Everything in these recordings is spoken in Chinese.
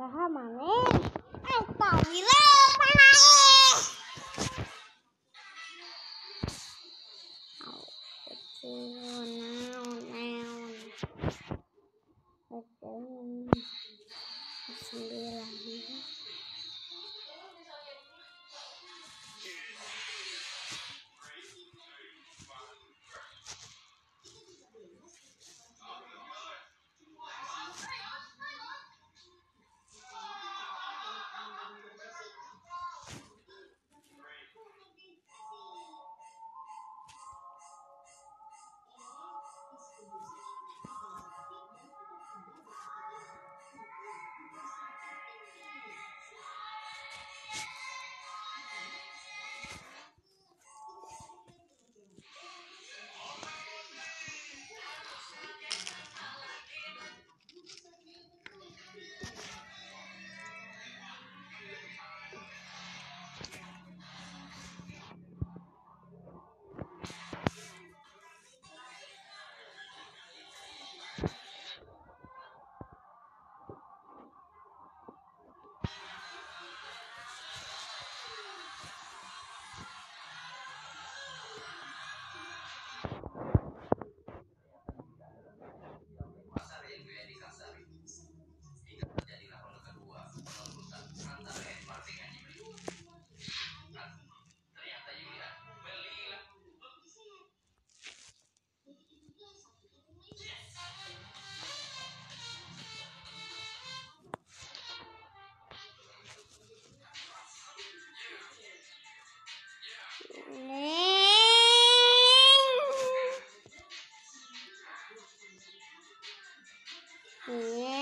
สภาพหมาเม่ไอ้เต่าอีเล่ 你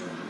Yeah.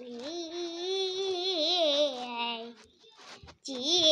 咦咦